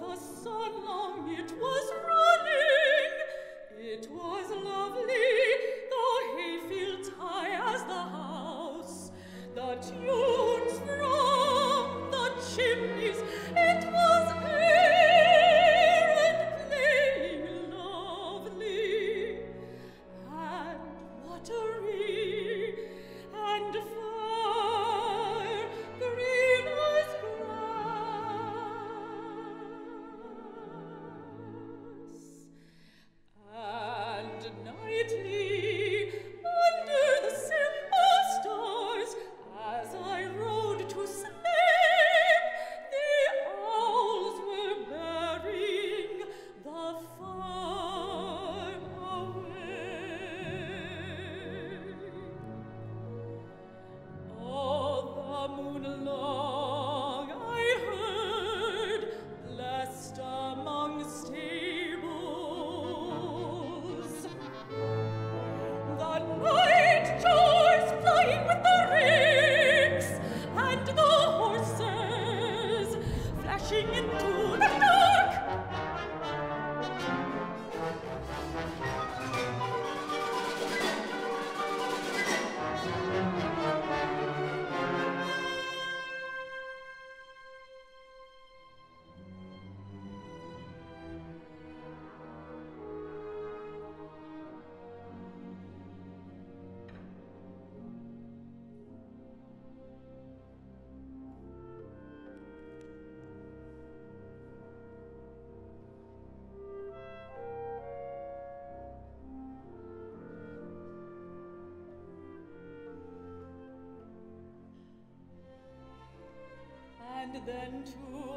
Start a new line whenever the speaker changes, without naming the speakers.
was so long it was running. It was lovely. Faschingen tun. and then to